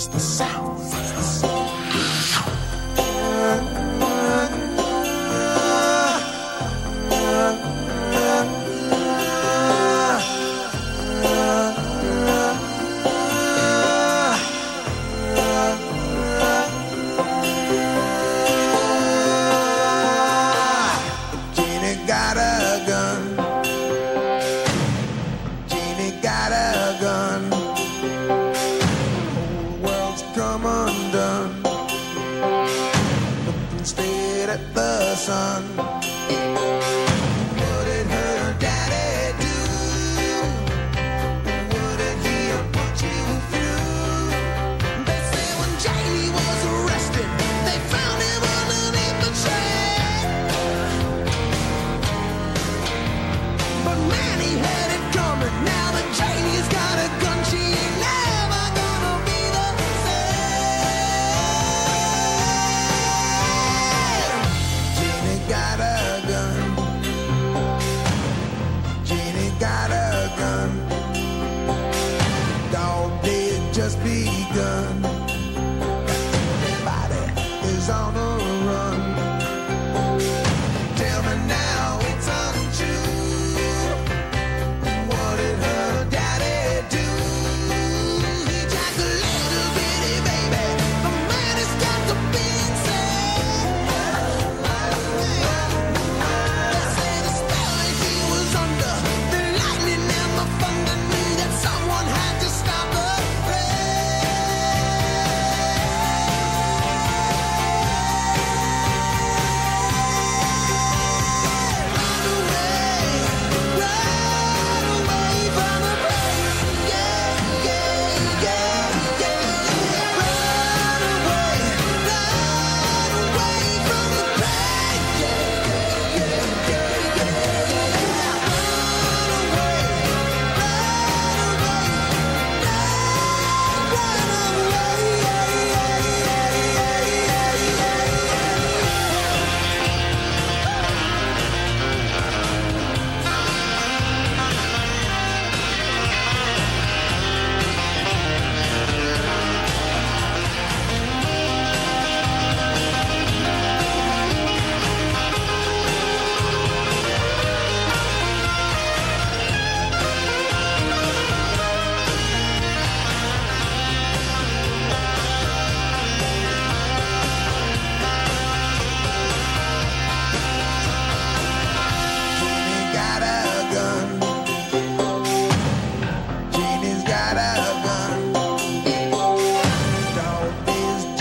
is the sound.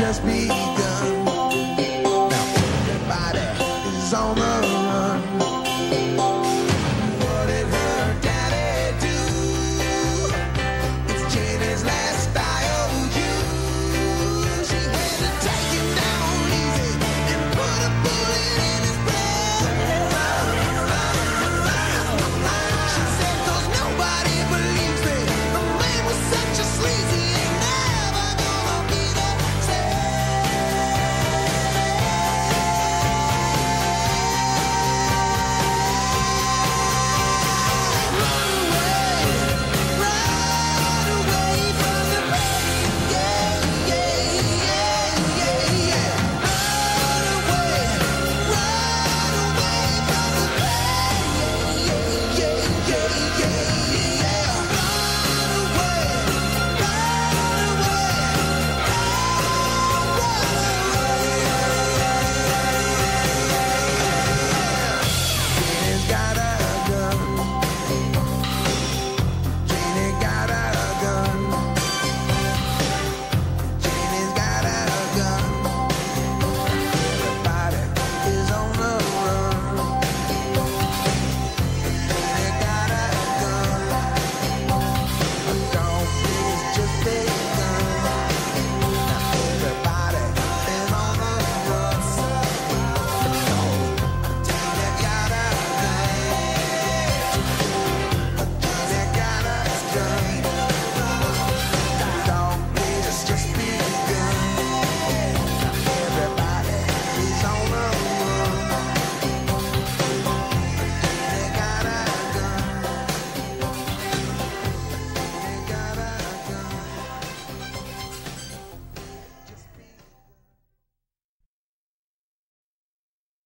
Just begun.